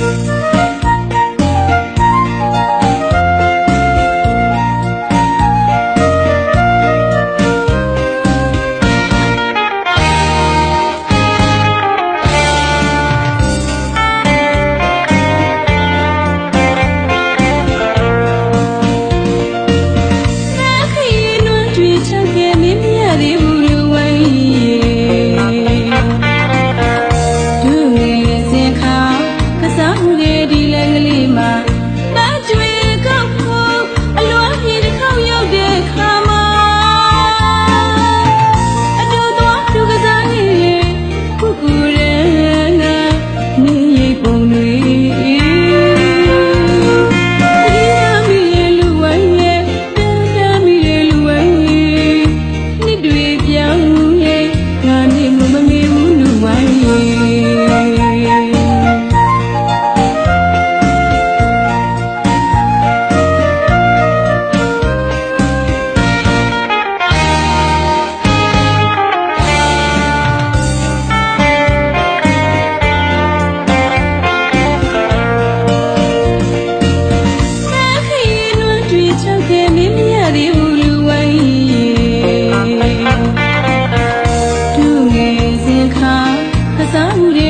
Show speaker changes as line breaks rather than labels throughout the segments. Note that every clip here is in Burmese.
take စဉ်ခါအစားမှုတွေ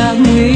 nhạc miền